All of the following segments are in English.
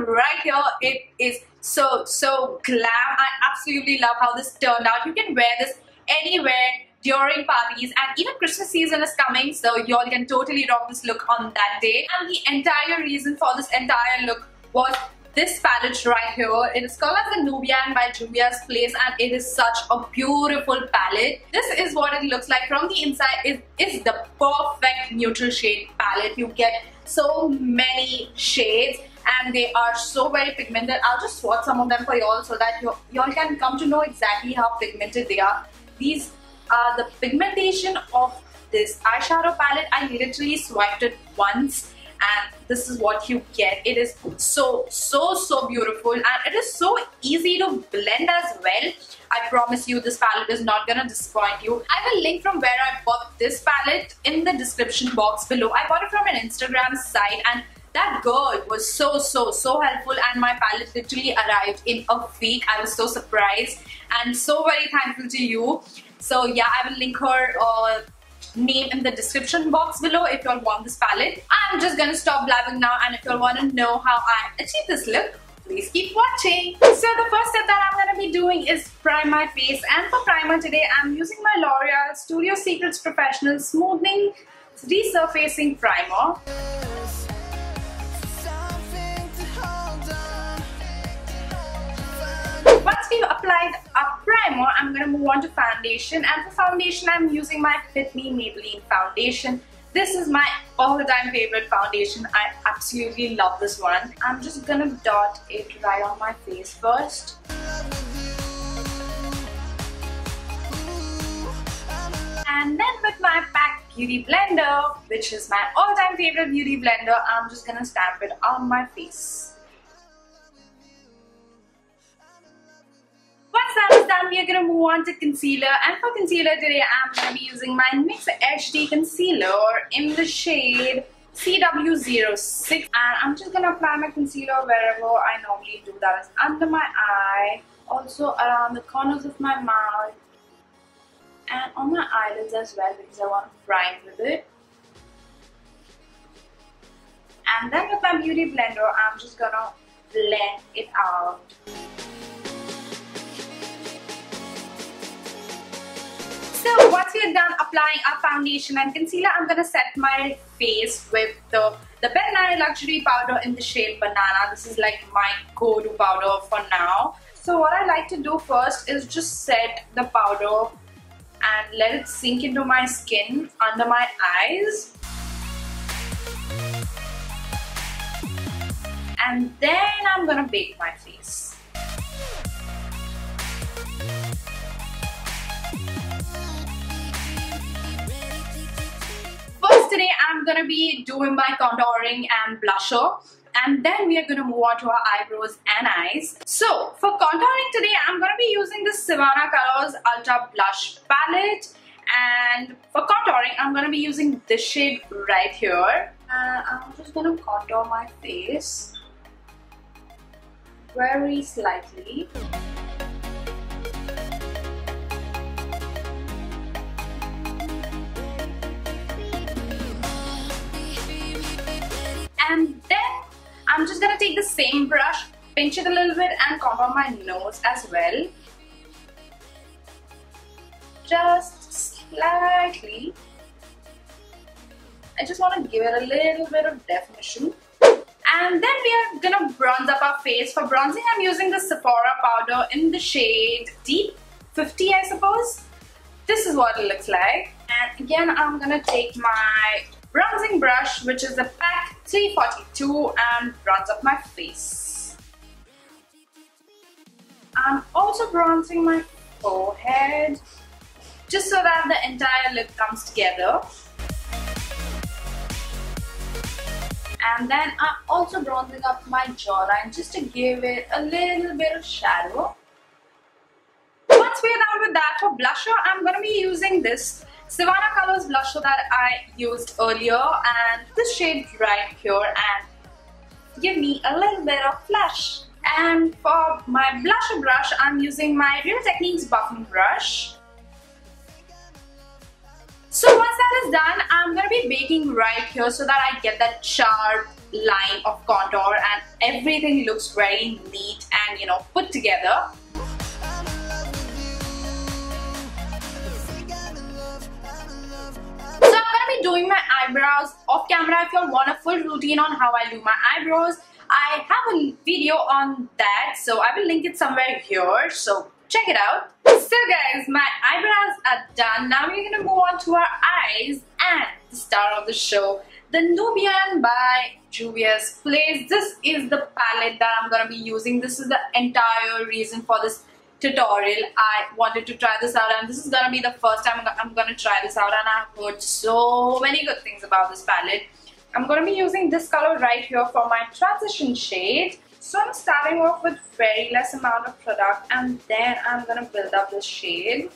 right here, it is so, so glam. I absolutely love how this turned out. You can wear this anywhere during parties and even Christmas season is coming so y'all can totally rock this look on that day and the entire reason for this entire look was this palette right here. It is called as the Nubian by Juvia's Place and it is such a beautiful palette. This is what it looks like from the inside. It is the perfect neutral shade palette. You get so many shades and they are so very pigmented. I'll just swatch some of them for y'all so that y'all can come to know exactly how pigmented they are. These are the pigmentation of this eyeshadow palette. I literally swiped it once and this is what you get. It is so, so, so beautiful and it is so easy to blend as well. I promise you this palette is not gonna disappoint you. I a link from where I bought this palette in the description box below. I bought it from an Instagram site and that girl was so so so helpful and my palette literally arrived in a week i was so surprised and so very thankful to you so yeah i will link her uh, name in the description box below if you all want this palette. I'm just gonna stop blabbing now and if you all want to know how I achieve this look, please keep watching. So the first step that I'm gonna be doing is prime my face and for primer today I'm using my L'Oreal Studio Secrets Professional Smoothing Resurfacing Primer. To move on to foundation. And for foundation, I'm using my Fit Me Maybelline foundation. This is my all-time favorite foundation. I absolutely love this one. I'm just to dot it right on my face first. And then with my PAC Beauty Blender, which is my all-time favorite beauty blender, I'm just to stamp it on my face. Done, we are going to move on to concealer. And for concealer today, I'm going to be using my NYX HD Concealer in the shade CW06. And I'm just going to apply my concealer wherever I normally do. That is under my eye, also around the corners of my mouth, and on my eyelids as well because I want to prime with it. And then with my beauty blender, I'm just gonna blend it out. So once we are done applying our foundation and concealer, I'm going to set my face with the, the Ben Nye Luxury Powder in the shade Banana. This is like my go-to powder for now. So what I like to do first is just set the powder and let it sink into my skin under my eyes. And then I'm gonna bake my face. Today I'm to be doing my contouring and blusher and then we are going to move on to our eyebrows and eyes. So for contouring today I'm going to be using the Sivanna Colors Ultra Blush Palette and for contouring I'm going to be using this shade right here and I'm just going to contour my face very slightly. And then I'm just gonna take the same brush, pinch it a little bit and contour my nose as well. Just slightly. I just want to give it a little bit of definition. And then we are gonna bronze up our face. For bronzing, I'm using the Sephora powder in the shade Deep 50, I suppose. This is what it looks like. Again, I'm gonna take my bronzing brush which is a PAC 342 and bronze up my face. I'm also bronzing my forehead just so that the entire look comes together. And then I'm also bronzing up my jawline just to give it a little bit of shadow. We're done with that, for blusher, I'm going to be using this Sivanna Colors blusher that I used earlier and this shade right here and give me a little bit of flush. And for my blusher brush, I'm using my Real Techniques buffing brush. So once that is done, I'm going to be baking right here so that I get that sharp line of contour and everything looks very neat and you know put together. Doing my eyebrows off camera if you want a full routine on how I do my eyebrows. I have a video on that so I will link it somewhere here so check it out. So guys my eyebrows are done. Now we're gonna move on to our eyes and the star of the show the Nubian by Juvia's Place. This is the palette that I'm gonna be using. This is the entire reason for this tutorial. I wanted to try this out and this is gonna be the first time I'm gonna try this out and I've heard so many good things about this palette. I'm gonna be using this color right here for my transition shade. So I'm starting off with very less amount of product and then I'm gonna build up this shade.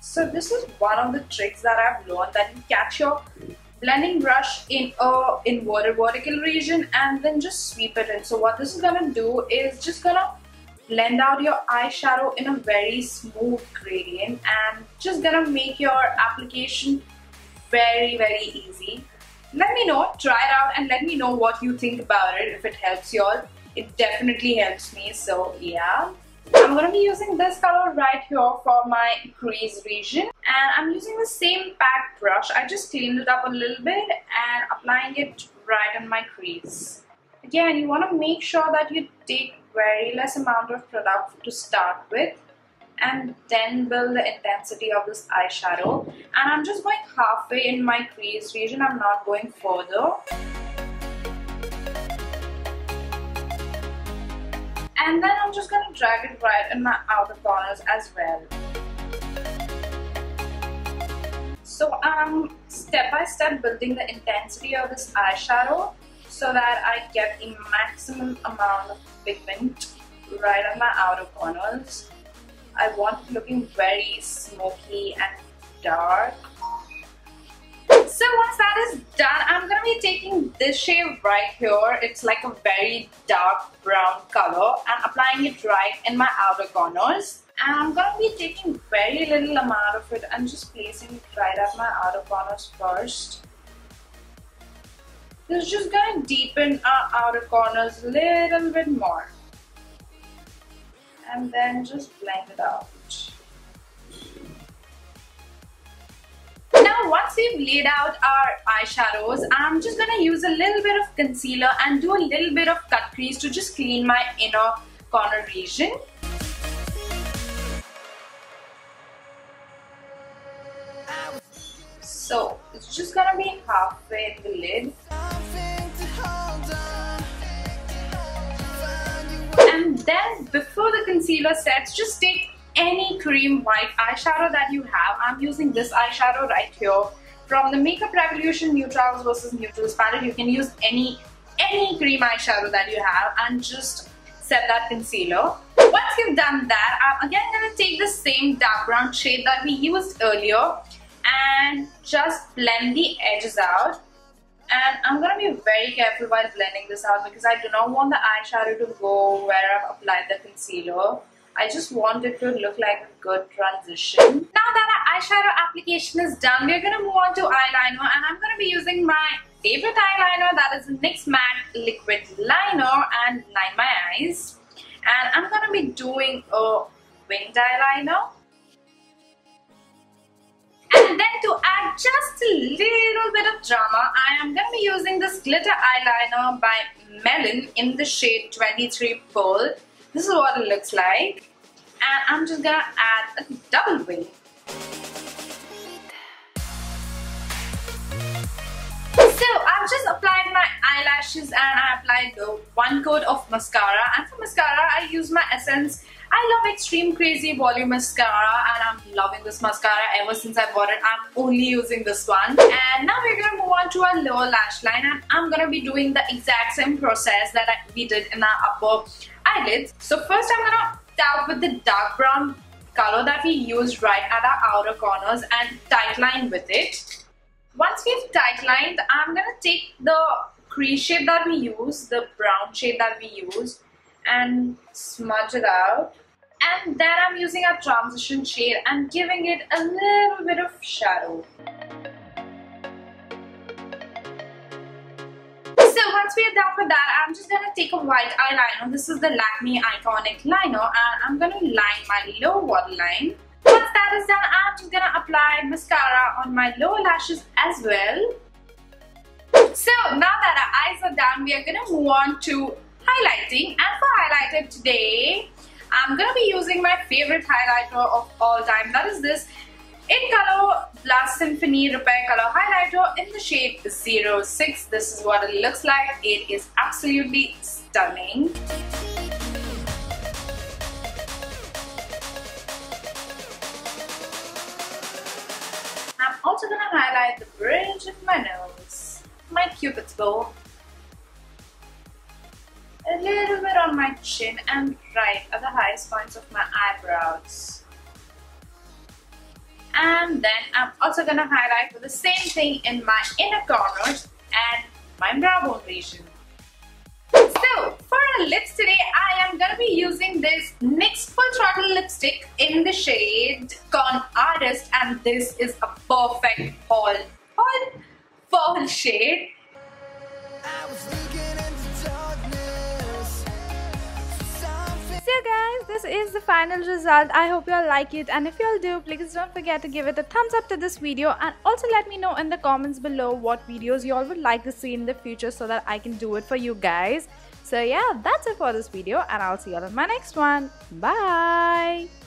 So this is one of the tricks that I've learned that you catch your blending brush in a in water vertical region and then just sweep it in. So what this is gonna do is just gonna blend out your eyeshadow in a very smooth gradient and just gonna make your application very very easy. Let me know, try it out and let me know what you think about it if it helps you all. It definitely helps me so yeah. I'm going to be using this color right here for my crease region and I'm using the same PAC brush. I just cleaned it up a little bit and applying it right on my crease. Again, you want to make sure that you take very less amount of product to start with and then build the intensity of this eyeshadow and I'm just going halfway in my crease region, I'm not going further. And then I'm just to drag it right in my outer corners as well. So I'm step by step building the intensity of this eyeshadow so that I get the maximum amount of pigment right on my outer corners. I want it looking very smoky and dark so once that is done, I'm going to be taking this shade right here. It's like a very dark brown color and applying it right in my outer corners. And I'm going to be taking very little amount of it and just placing it right at my outer corners first. This is just going to deepen our outer corners a little bit more. And then just blend it out. Now once we've laid out our eyeshadows, I'm just going to use a little bit of concealer and do a little bit of cut crease to just clean my inner corner region. So it's just gonna be halfway in the lid. And then before the concealer sets, just take any cream white eyeshadow that you have. I'm using this eyeshadow right here from the Makeup Revolution Neutrals versus Neutrals palette. You can use any any cream eyeshadow that you have and just set that concealer. Once you've done that, I'm again going to take the same dark brown shade that we used earlier and just blend the edges out. And I'm going to be very careful while blending this out because I do not want the eyeshadow to go where I've applied the concealer. I just want it to look like a good transition. Now that our eyeshadow application is done, we're going to move on to eyeliner and I'm going to be using my favorite eyeliner that is NYX Matte Liquid Liner and line my eyes. And I'm going to be doing a winged eyeliner. And then to add just a little bit of drama, I am going to be using this glitter eyeliner by Meilin in the shade 23 Pearl. This is what it looks like. And I'm just gonna add a double wing. So I've just applied my eyelashes and I applied the one coat of mascara and for mascara I use my Essence I love Extreme Crazy Volume Mascara and I'm loving this mascara ever since I bought it. I'm only using this one. And now we're to move on to our lower lash line and I'm to be doing the exact same process that we did in our upper eyelids. So first I'm going start with the dark brown color that we used right at our outer corners and tight line with it. Once we've tight lined, I'm to take the crease shape that we use, the brown shade that we use and smudge it out. And then I'm using a transition shade and giving it a little bit of shadow. Once we are done with that, I'm just gonna take a white eyeliner. This is the Lakme Iconic Liner and I'm gonna line my lower waterline. Once that is done, I'm just gonna apply mascara on my lower lashes as well. So now that our eyes are done, we are gonna move on to highlighting. And for highlighter today, I'm gonna be using my favorite highlighter of all time. That is this in color Blast Symphony Repair Color Highlighter in the shade 06. This is what it looks like. It is absolutely stunning. I'm also going to highlight the bridge of my nose, my cupid's bow, a little bit on my chin and right at the highest points of my eyebrows and then I'm also gonna highlight for the same thing in my inner corners and my brow bone region. So for our lips today I am gonna be using this NYX Full Throttle lipstick in the shade Con Artist and this is a perfect fall, fall, fall shade is the final result. I hope you all like it and if you all do, please don't forget to give it a thumbs up to this video and also let me know in the comments below what videos you all would like to see in the future so that I can do it for you guys. So yeah, that's it for this video and I'll see you all in my next one. Bye!